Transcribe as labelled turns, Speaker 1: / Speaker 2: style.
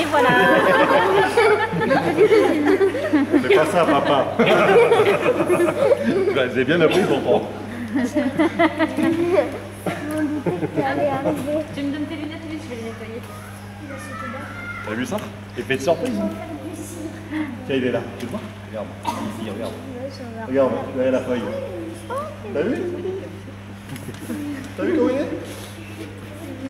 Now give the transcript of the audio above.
Speaker 1: Et voilà.
Speaker 2: C'est pas ça, papa. Ben, j'ai bien appris, tonton.
Speaker 1: Tu me donnes tes lunettes, je vais les nettoyer.
Speaker 2: T'as vu ça? Effet de surprise. Tiens, il est là. Tu le vois? Regarde. Ici, regarde. Regarde, la feuille. T'as vu? T'as vu comment il est?